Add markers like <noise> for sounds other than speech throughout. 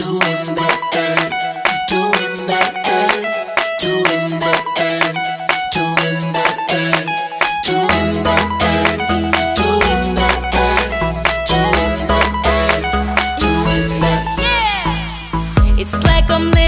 better. It's like I'm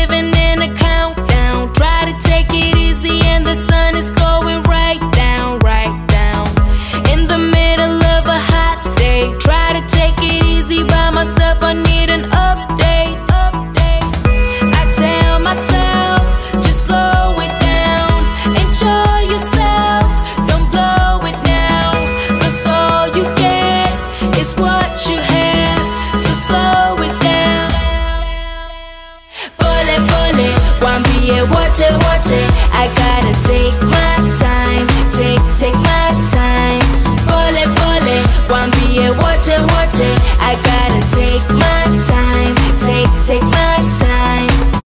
Pole, pole, wambie wote wote I gotta take my time, take, take my time Pole, pole, wambie wote wote I gotta take my time, take, take my time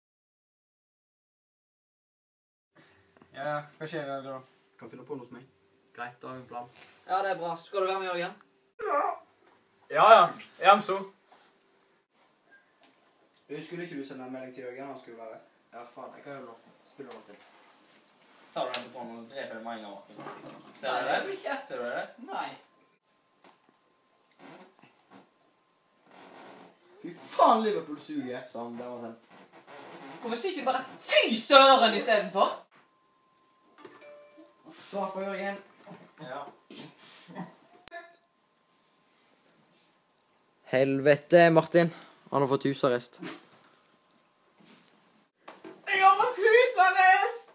Ja, hva skjer da? Kan finne på noe hos meg. Greit, da har vi en plan. Ja, det er bra. Skal du være med, Jørgen? Ja, ja. Jamso. Du Skulle ikke du sende en melding til Jørgen? Han skulle være Ja, faen, jeg kan. Spiller noe til. Tar du den på hånden og dreper meg med en gang, Martin. Ser du det ikke. Ser du det? Nei. Fy faen, Liverpool suger! Sånn, det var sendt. Hvorfor sier du bare 'fy søren' istedenfor? Svar for Jørgen. Ja. Helvete, Martin. Han har fått husarrest. Jeg har fått husarrest!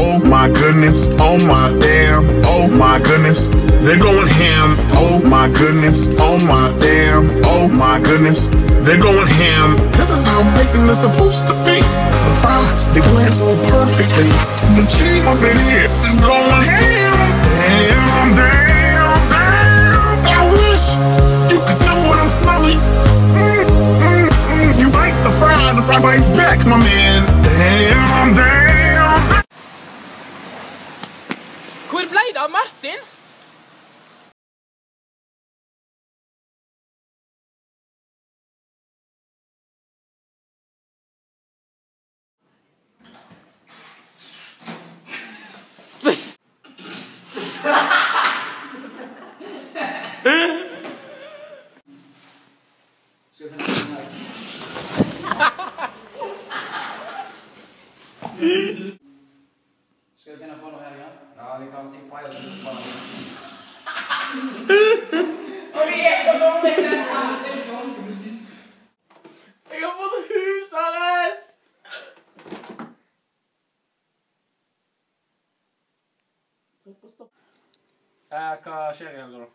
Oh my goodness. Oh my damn. Oh my goodness. They're going ham. Oh my goodness. Oh my damn. Oh my goodness. They're going ham. This is how bacon is supposed to be. The fries, they blend so perfectly. The cheese up in here is going ham. Damn, damn, damn. I wish you could smell what I'm smelling. Mm, mm, mm. You bite the fry, the fry bites back, my man. Damn, damn. af Martin Isso. <laughs> <laughs> Ja, hva skjer i helga, da?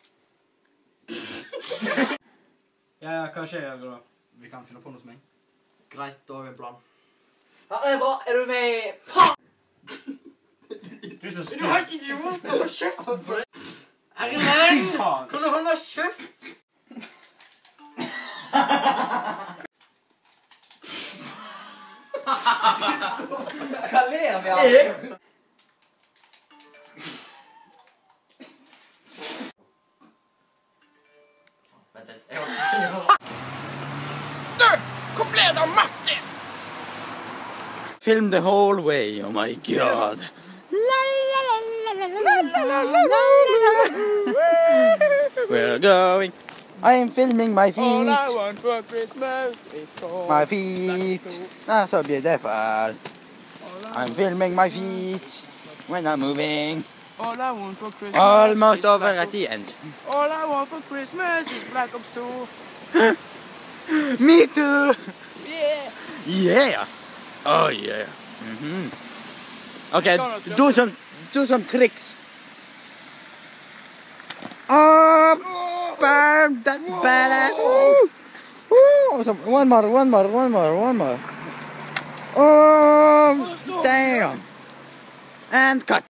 Ja, hva skjer i helga, da? Vi kan finne på noe som er. Greit, da har vi en plan. Ja, det er bra. Er du med i Faen! <laughs> Du er så Du har ikke idiot å kjeft <laughs> på seg! Fy faen. Kan du holde kjeft? Hva ler vi av? Film the whole way, oh my god. We're going. I'm filming my feet. want for Christmas is My feet are ah, so beautiful. I'm filming my feet when I'm moving. All I want for Christmas Almost is over at the end. All I want for Christmas is Black Ops 2. <laughs> Me too. Yeah! Yeah. Oh yeah. Mm hmm Okay, do some do some tricks. Up, bam, that's badass. Woo. Woo. One more, one more, one more, one more. Oh, damn. And cut.